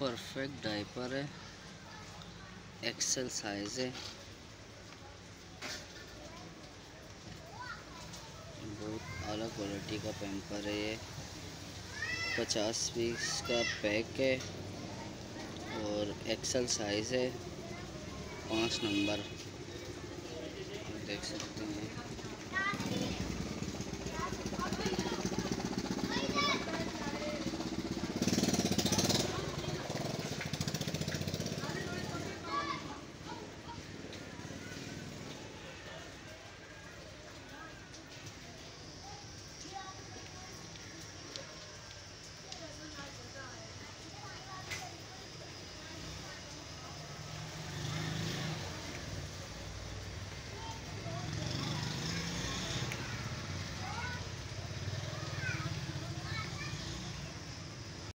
Perfect diaper है, XL size है। बहुत अलग क्वालिटी का पैम्पर है ये। पचास पीस का पैक है और एक्सेल साइज़ है, पाँच नंबर। देख सकते हैं।